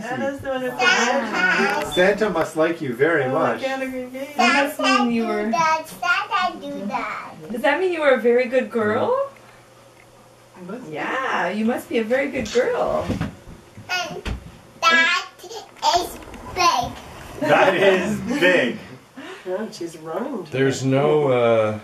crazy. Santa. Santa must like you very Oh, much. That must mean you were- Santa do that. Does that mean you were a very good girl? Yeah, you must be a very good girl. And that is big. That is big. Yeah, she's running. There's no uh,